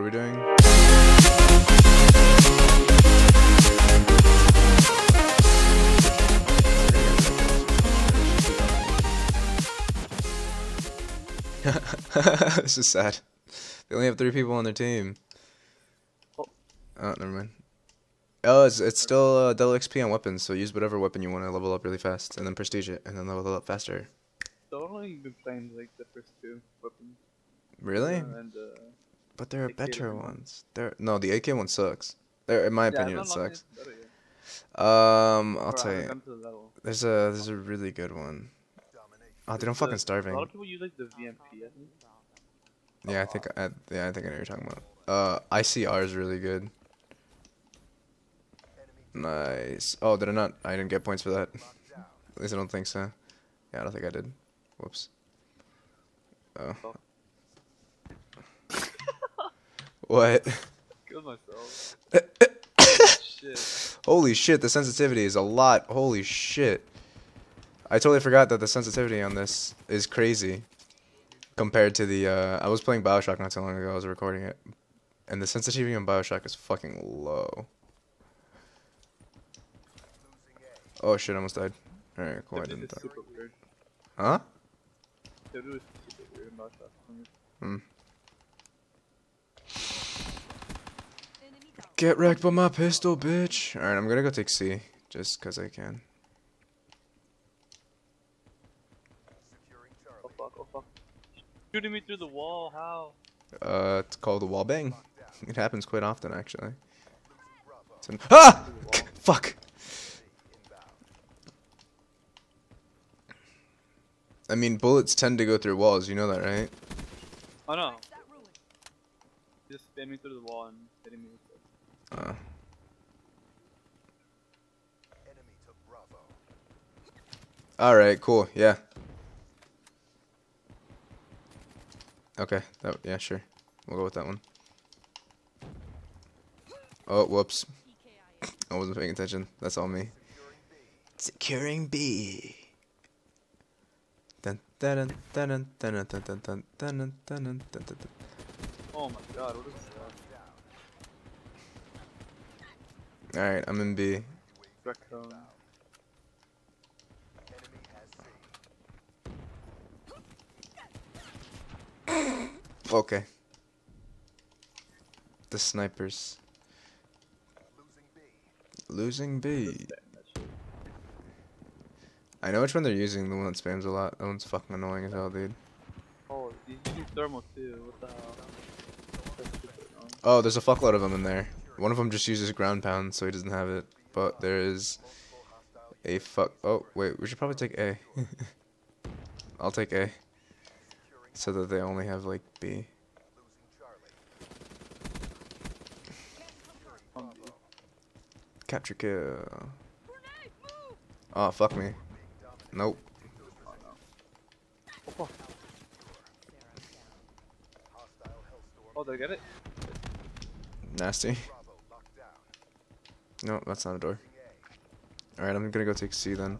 what are we doing? this is sad. They only have three people on their team. Oh. Never mind. Oh, it's, it's still uh, double XP on weapons, so use whatever weapon you want to level up really fast, and then prestige it, and then level up faster. So I've only been playing like the first two weapons. Really? uh, and uh, But there are AK better one. ones. There, no, the AK one sucks. There, in my yeah, opinion, it sucks. better. Um, I'll Or tell you. the. There's a there's a really good one. Oh, dude, I'm fucking uh, A starving. lot of people use like the VMP. I. Yeah, I think I yeah I think I know what you're talking about. Uh, ICR is really good. Nice. Oh, did I not? I didn't get points for that. At least I don't think so. Yeah, I don't think I did. Whoops. Oh. What? Killed myself. Shit. Holy shit, the sensitivity is a lot. Holy shit. I totally forgot that the sensitivity on this is crazy compared to the uh I was playing BioShock not too long ago, I was recording it. And the sensitivity on BioShock is fucking low. Oh shit, I almost died. Alright, cool, I didn't die. Huh? It Get wrecked by my pistol, bitch. Alright, I'm gonna go take C. Just cause I can. Oh fuck! Oh fuck! Shooting me through the wall. How? Uh, it's called a wall bang. It happens quite often, actually. It's an- ah! Fuck! I mean, bullets tend to go through walls, you know that, right? Oh no! Just spamming through the wall and hitting me with it. Uh. Alright, cool, yeah. Okay, that, yeah, sure. We'll go with that one. Oh, whoops. I wasn't paying attention. That's all me. Securing B. Oh my god! What is that? Alright, I'm in B. Okay. The snipers. Losing B. Spam that shit. I know which one they're using, the one that spams a lot. That one's fucking annoying as hell, dude. Oh, he's using thermal too. What the hell? That's stupid, no? Oh, there's a fuckload of them in there. One of them just uses ground pound, so he doesn't have it. But there is a fuck. Oh, wait, we should probably take A. I'll take A. So that they only have, like, B. Capture kill. Oh, fuck me. Nope. oh. Oh, did I get it? Nasty. No, that's not a door. Alright, I'm gonna go take C then.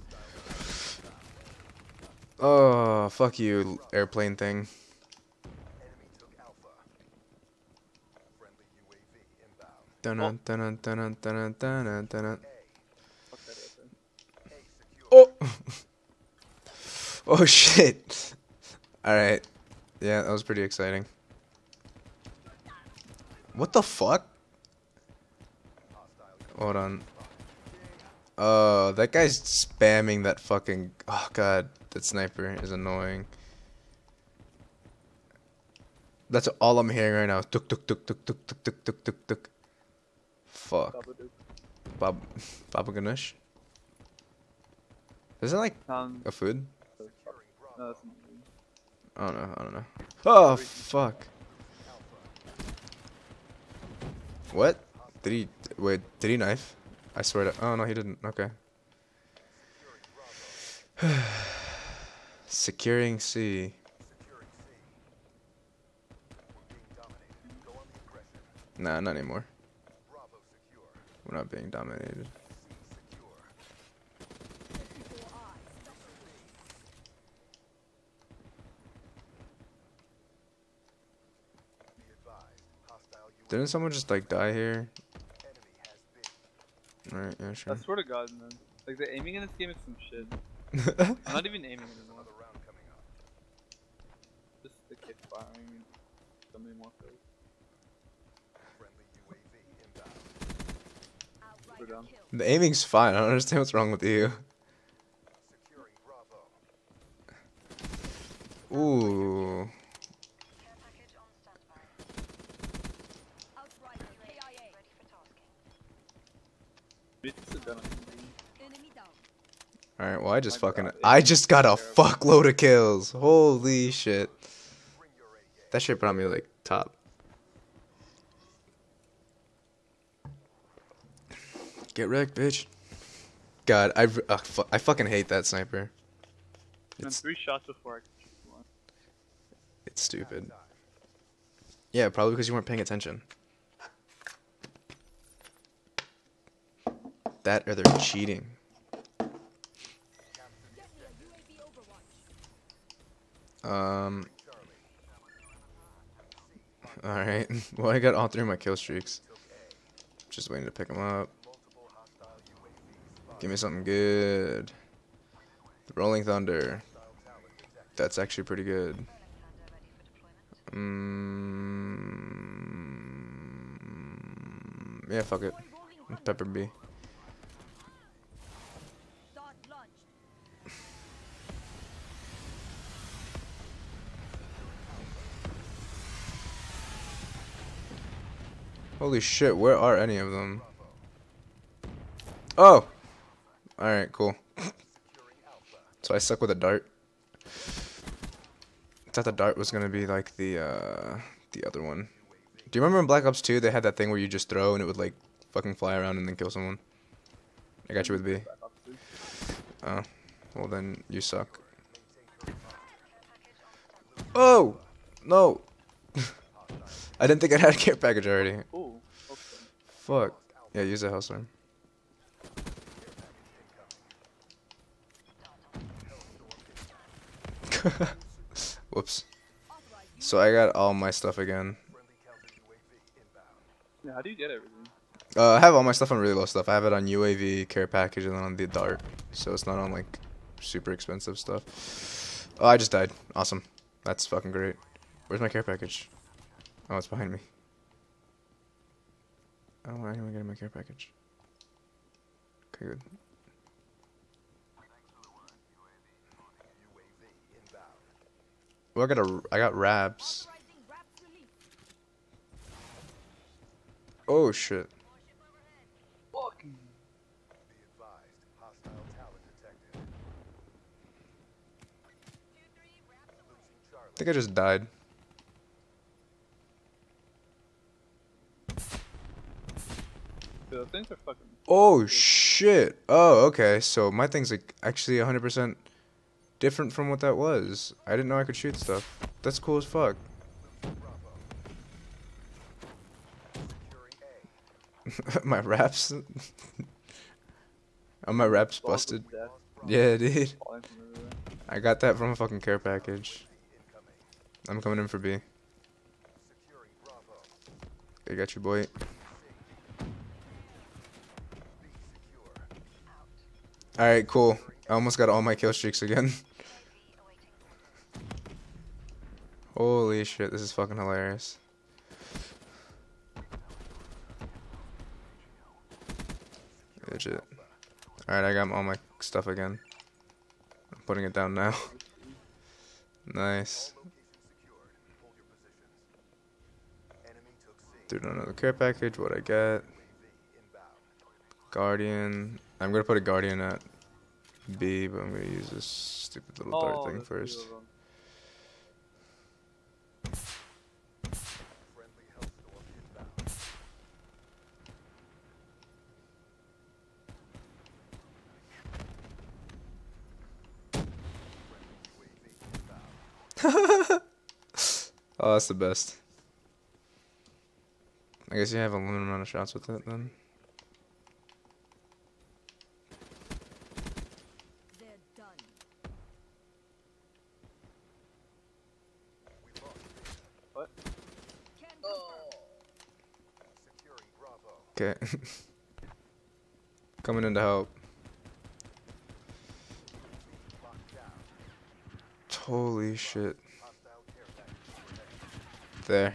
Oh, fuck you, airplane thing. Dun dun dun dun dun dun dun Fuck that airplane. Oh! Oh. Oh! oh shit! Alright. Yeah, that was pretty exciting. What the fuck? Hold on. Oh, that guy's spamming that fucking. Oh god, that sniper is annoying. That's all I'm hearing right now. Tuk tuk tuk tuk tuk tuk tuk tuk tuk tuk. Fuck. Bob, Baba Ganesh. Is it like Sound. a food? No, that's not me. I don't know. I don't know. Oh fuck. What? Did he wait? Did he knife? I swear to. Oh no, he didn't. Okay. Securing C. Nah, not anymore. We're not being dominated. Didn't someone just like die here? Alright, yeah, I swear to God, man. Like the aiming in this game is some shit. I'm not even aiming anymore. Just the kid firing so many more kills. We're done. the aiming's fine. I don't understand what's wrong with you. Ooh. We just sit down on Alright, well I just fucking I just got a terrible. fuckload of kills. Holy shit. That shit brought me like top. Get wrecked, bitch. God, I uh, fu- I fucking hate that sniper. It's three shots before I could shoot one. it's stupid. Yeah, probably because you weren't paying attention. That or they're cheating. Um. Alright. well, I got all three of my kill streaks. Just waiting to pick them up. Give me something good. Rolling Thunder. That's actually pretty good. Mm, yeah, fuck it. Pepper B. Holy shit, where are any of them? Oh! Alright, cool. so I suck with a dart. I thought the dart was gonna be like the uh the other one. Do you remember in Black Ops 2 they had that thing where you just throw and it would like fucking fly around and then kill someone? I got you with B. Oh. Well then you suck. Oh! No! I didn't think I had a care package already. Fuck. Yeah, use a hellstorm. Whoops. So I got all my stuff again. Yeah, how do you get everything? Uh, I have all my stuff on really low stuff. I have it on UAV, care package, and then on the dart. So it's not on like super expensive stuff. Oh, I just died. Awesome. That's fucking great. Where's my care package? Oh, it's behind me. Oh, I don't want anyone getting my care package. Okay, good. Well, I got a, I got RAPS. Oh shit. I think I just died. Those things are fucking. Oh shit. Oh, okay. So my thing's like actually 100% different from what that was. I didn't know I could shoot stuff. That's cool as fuck. my raps. oh, my raps busted. Yeah, dude. falling from everywhere. I got that from a fucking care package. I'm coming in for B. I got you, boy. Alright, cool. I almost got all my kill streaks again. Holy shit, this is fucking hilarious. Legit. Alright, I got all my stuff again. I'm putting it down now. nice. Dude, another care package, what I get. Guardian. I'm gonna put a Guardian at B, but I'm gonna use this stupid little Oh, dart thing there's three of first. Oh, that's the best. I guess you have a limited amount of shots with it then. They're done. What? Can confirm. Okay. Coming in to help. Holy shit. There.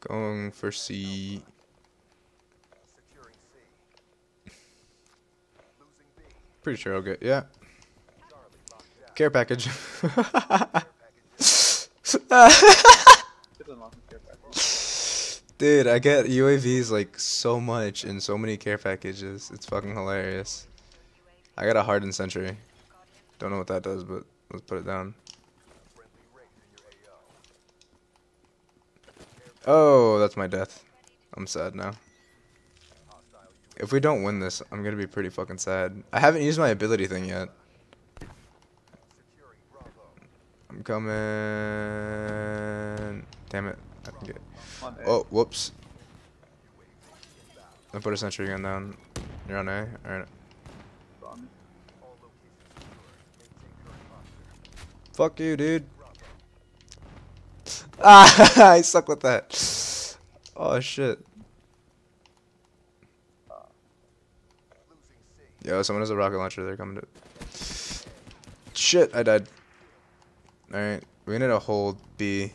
Going for C. Securing C. Losing B. Pretty sure I'll get. Yeah. Care package. Dude, I get UAVs like so much in so many care packages. It's fucking hilarious. I got a hardened sentry. Don't know what that does, but let's put it down. Oh, that's my death. I'm sad now. If we don't win this, I'm gonna be pretty fucking sad. I haven't used my ability thing yet. I'm coming. Damn it. I can get. Come on, A. Oh, whoops. I put a sentry gun down. You're on A. Alright. Bomb. All locations secure. Maintain current posture. Fuck you, dude. Ah, I suck with that. Oh shit. Losing C. Yo, someone has a rocket launcher. They're coming to. Shit, I died. Alright, we need to hold B.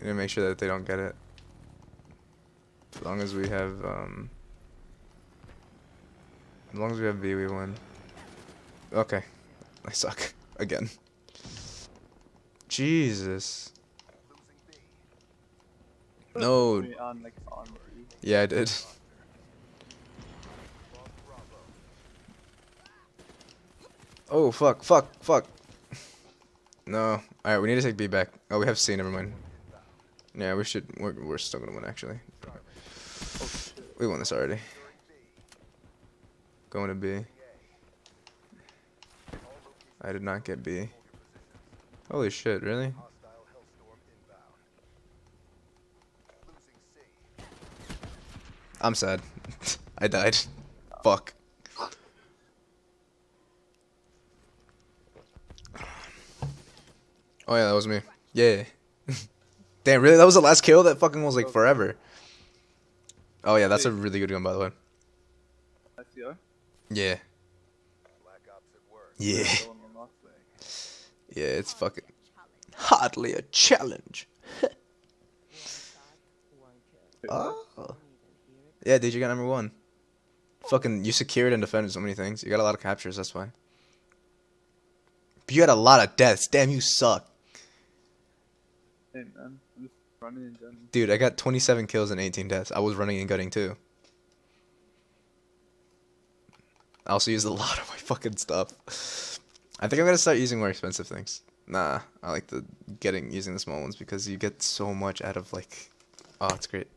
We need to make sure that they don't get it. As long as we have, um. As long as we have B, we win. Okay. I suck. Again. Jesus. No. Put me On like on B. Yeah, I did. Oh, fuck, fuck, fuck. No. Alright, we need to take B back. Oh, we have C, never mind. Yeah, we should. We're, we're still gonna win, actually. We won this already. Going to B. I did not get B. Holy shit, really? I'm sad. I died. Fuck. Oh yeah, that was me. Yeah. Damn, really? That was the last kill? That fucking was like forever. Oh yeah, that's a really good gun by the way. SCR. Yeah. Black Ops at work. Yeah. The one on lock. Yeah, it's fucking hardly a challenge. oh. Yeah, dude, you got number one. Fucking, you secured and defended so many things. You got a lot of captures, that's why. But you had a lot of deaths. Damn, you suck. Man, I'm just running and gunning. Dude, I got 27 kills and 18 deaths. I was running and gutting too. I also used a lot of my fucking stuff. I think I'm gonna start using more expensive things. Nah, I like the getting using the small ones because you get so much out of like. Oh, it's great.